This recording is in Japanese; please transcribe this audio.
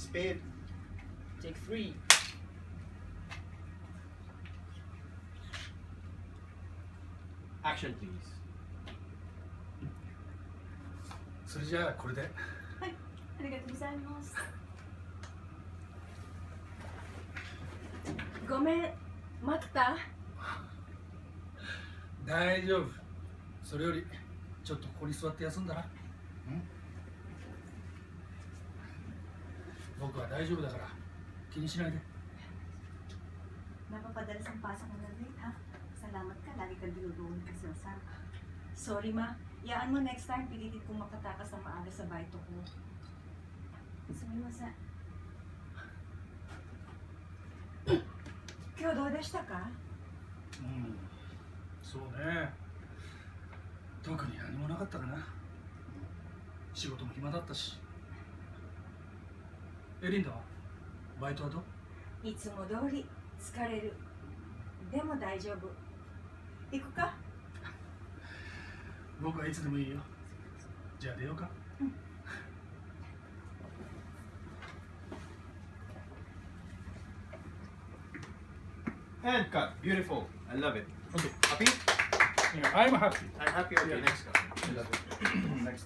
Spade. Take three. Action, please. それじゃあこれではい、ありがとうございます。ごめん、待った大丈夫それよりちょっとここに座って休んだら僕は大丈夫だから気にしないで Napapadala sa pasok mo na late, ha? Salamat ka, lagi kang dinudungan kasi sa Sorry, ma. Yaan mo next time, pilitin kong makatakas ng maaga sa baito ko. Sumimasen. 今日どうでしたかうんそうね特に何もなかったかな仕事も暇だったしエリンダはバイトはどういつも通り疲れる。でも大丈夫。行くか僕はいつでもいいよじゃあ出ようか Hand cut. Beautiful. I love it. Okay. Happy? I'm happy I'm happy. Okay, Yeah. next cut. I love it. next.